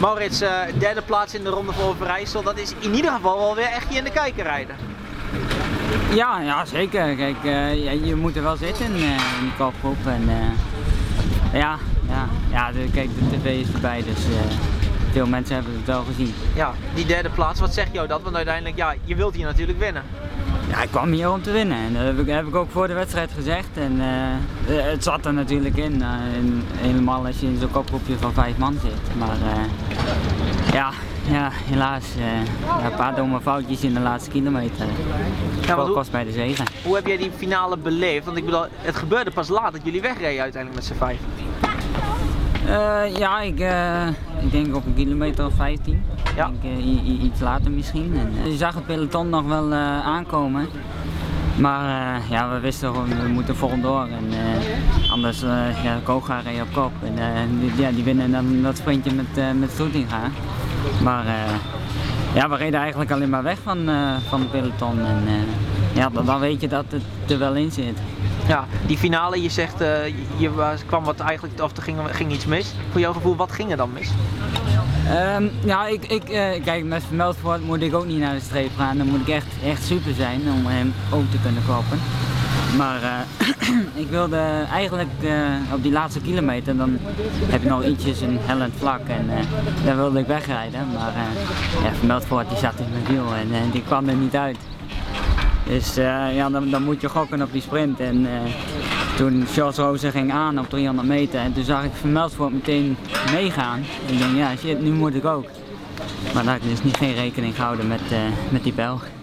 Maurits, eh, derde plaats in de Ronde van Overijssel, dat is in ieder geval wel weer echt hier in de kijker rijden. Ja, ja zeker. Kijk, uh, ja, je moet er wel zitten in, in die kopgroep. En, ja, ja, ja de, kijk, de tv is erbij, dus veel mensen hebben het wel gezien. Ja, die derde plaats, wat zegt jou dat? Want uiteindelijk, ja, je wilt hier natuurlijk winnen. Ja, ik kwam hier om te winnen en dat heb ik, heb ik ook voor de wedstrijd gezegd. En uh, het zat er natuurlijk in, uh, in, helemaal als je in zo'n kopgroepje van vijf man zit. Maar uh, ja, ja, helaas een paar domme foutjes in de laatste kilometer. Ja, dat kost bij de zegen. Hoe heb jij die finale beleefd? Want ik bedoel, het gebeurde pas laat dat jullie wegreden uiteindelijk met z'n vijf. Uh, ja, ik, uh, ik denk op een kilometer of 15. Ja. Ik, uh, iets later misschien. En, je zag het peloton nog wel aankomen. Maar ja, we wisten gewoon, we moeten vol door. En, anders, ja, Koga reed op kop. En die, ja, die winnen dan dat sprintje met, met Stoetinga. Maar ja, we reden eigenlijk alleen maar weg van, van het peloton. En ja, dan, dan weet je dat het er wel in zit. Ja, die finale, je zegt, uh, je kwam wat eigenlijk, of er ging, ging iets mis. Voor jouw gevoel, wat ging er dan mis? Um, ja, ik, ik uh, kijk, met Vermeldvoort moet ik ook niet naar de streep gaan. Dan moet ik echt, echt super zijn om hem ook te kunnen kopen. Maar uh, ik wilde eigenlijk op die laatste kilometer, dan heb je nog ietsjes een hellend vlak en daar wilde ik wegrijden. Maar ja, Vermeldvoort die zat in mijn wiel en die kwam er niet uit. Dus uh, ja, dan, dan, moet je gokken op die sprint. En uh, toen Charles Rozen ging aan op 300 meter en toen zag ik Vermeldvoort meteen meegaan. En ik denk, ja shit, nu moet ik ook. Maar daar had ik dus niet geen rekening gehouden met, uh, met die Belg.